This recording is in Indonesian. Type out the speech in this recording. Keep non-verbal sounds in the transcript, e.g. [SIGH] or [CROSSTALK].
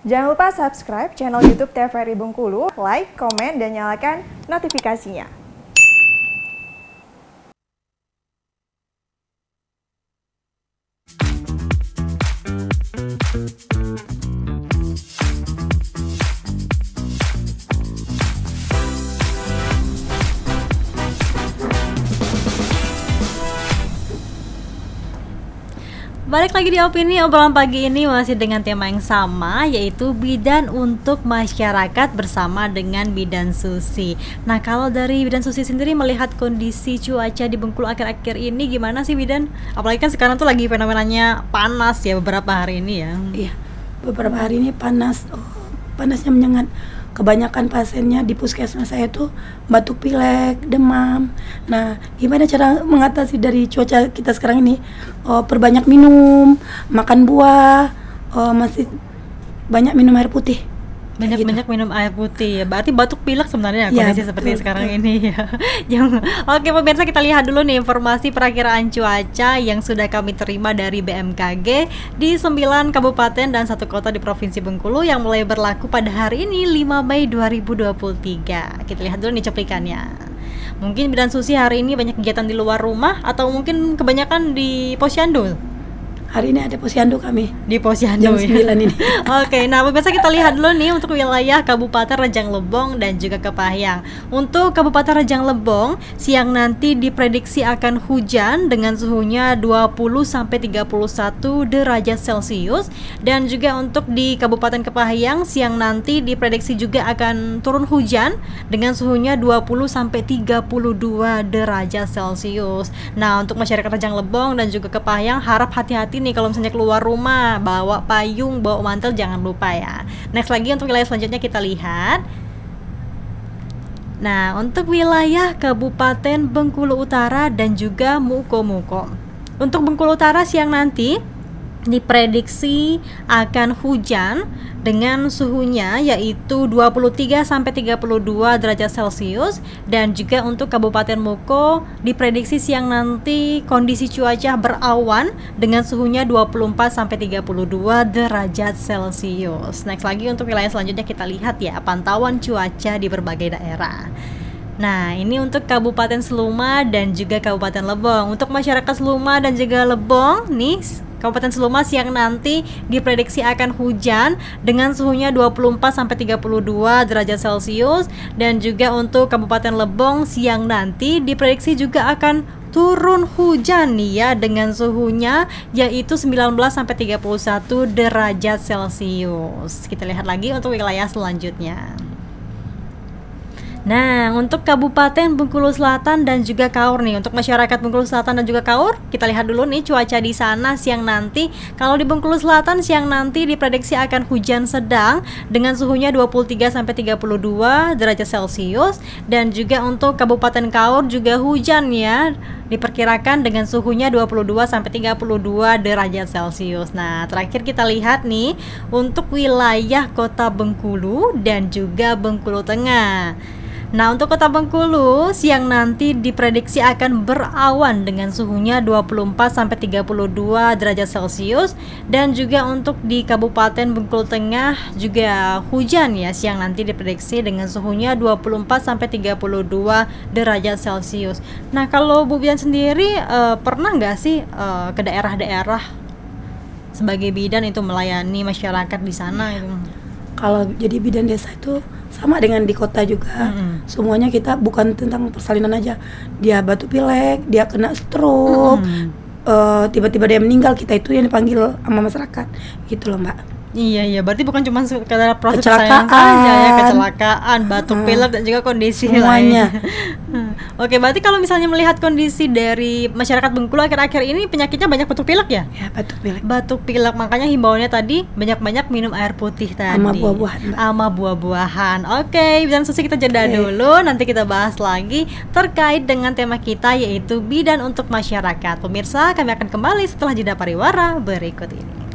Jangan lupa subscribe channel YouTube TVRI Bengkulu, like, komen, dan nyalakan notifikasinya. Balik lagi di opini obrolan pagi ini masih dengan tema yang sama yaitu bidan untuk masyarakat bersama dengan bidan susi. Nah kalau dari bidan susi sendiri melihat kondisi cuaca di Bengkulu akhir-akhir ini gimana sih bidan? Apalagi kan sekarang tuh lagi fenomenanya panas ya beberapa hari ini ya. Iya, beberapa hari ini panas, oh, panasnya menyengat kebanyakan pasiennya di puskesmas saya tuh batuk pilek, demam. Nah, gimana cara mengatasi dari cuaca kita sekarang ini? Oh, perbanyak minum, makan buah, oh, masih banyak minum air putih banyak-banyak gitu. minum air putih ya. Berarti batuk pilek sebenarnya ya, kondisi seperti betul, sekarang ini ya. [LAUGHS] yang Oke, pemirsa kita lihat dulu nih informasi perakiraan cuaca yang sudah kami terima dari BMKG di 9 kabupaten dan satu kota di Provinsi Bengkulu yang mulai berlaku pada hari ini 5 Mei 2023. Kita lihat dulu nih cuplikannya. Mungkin Bidan Susi hari ini banyak kegiatan di luar rumah atau mungkin kebanyakan di posyandu Hari ini ada posyandu kami di posyandu jam ya? 9 ini. [LAUGHS] Oke, nah pemirsa kita lihat dulu nih untuk wilayah Kabupaten Rejang Lebong dan juga Kepahyang. Untuk Kabupaten Rejang Lebong, siang nanti diprediksi akan hujan dengan suhunya 20 sampai 31 derajat Celcius dan juga untuk di Kabupaten Kepahyang siang nanti diprediksi juga akan turun hujan dengan suhunya 20 sampai 32 derajat Celcius. Nah, untuk masyarakat Rejang Lebong dan juga Kepahyang harap hati-hati nih kalau misalnya keluar rumah bawa payung bawa mantel jangan lupa ya next lagi untuk wilayah selanjutnya kita lihat Nah, untuk wilayah Kabupaten Bengkulu Utara dan juga Muko-Muko. Untuk Bengkulu Utara siang nanti diprediksi akan hujan dengan suhunya yaitu 23 sampai 32 derajat Celcius dan juga untuk Kabupaten Muko diprediksi siang nanti kondisi cuaca berawan dengan suhunya 24 sampai 32 derajat Celcius. Next lagi untuk wilayah selanjutnya kita lihat ya pantauan cuaca di berbagai daerah. Nah, ini untuk Kabupaten Seluma dan juga Kabupaten Lebong. Untuk masyarakat Seluma dan juga Lebong, nih Kabupaten Seluma siang nanti diprediksi akan hujan dengan suhunya 24 sampai 32 derajat Celcius dan juga untuk Kabupaten Lebong siang nanti diprediksi juga akan turun hujan nih ya dengan suhunya yaitu 19 sampai 31 derajat Celcius. Kita lihat lagi untuk wilayah selanjutnya. Nah, untuk Kabupaten Bengkulu Selatan dan juga Kaur nih, untuk masyarakat Bengkulu Selatan dan juga Kaur, kita lihat dulu nih cuaca di sana siang nanti. Kalau di Bengkulu Selatan siang nanti diprediksi akan hujan sedang dengan suhunya 23 sampai 32 derajat Celcius dan juga untuk Kabupaten Kaur juga hujan ya. Diperkirakan dengan suhunya 22 sampai 32 derajat Celcius. Nah, terakhir kita lihat nih untuk wilayah Kota Bengkulu dan juga Bengkulu Tengah. Nah, untuk Kota Bengkulu siang nanti diprediksi akan berawan dengan suhunya 24 sampai 32 derajat Celcius dan juga untuk di Kabupaten Bengkulu Tengah juga hujan ya siang nanti diprediksi dengan suhunya 24 sampai 32 derajat Celcius. Nah, kalau Bu Bian sendiri uh, pernah nggak sih uh, ke daerah-daerah sebagai bidan itu melayani masyarakat di sana gitu? Kalau jadi bidan desa itu sama dengan di kota juga. Mm-hmm. semuanya kita bukan tentang persalinan aja. Dia batu pilek dia kena stroke mm-hmm. uh, tiba-tiba dia meninggal kita itu yang dipanggil sama masyarakat. Gitu loh mbak. Iya iya, berarti bukan cuma sekedar proses kecelakaan. saja ya, kecelakaan, batuk hmm. pilek dan juga kondisi semuanya. [LAUGHS] Oke, berarti kalau misalnya melihat kondisi dari masyarakat Bengkulu akhir-akhir ini penyakitnya banyak batuk pilek ya? Ya, batuk pilek. Batuk pilek, makanya himbauannya tadi banyak-banyak minum air putih tadi. Sama buah-buahan. Sama buah-buahan. Oke, bidan susi kita jeda okay. dulu, nanti kita bahas lagi terkait dengan tema kita yaitu bidan untuk masyarakat. Pemirsa, kami akan kembali setelah jeda pariwara berikut ini.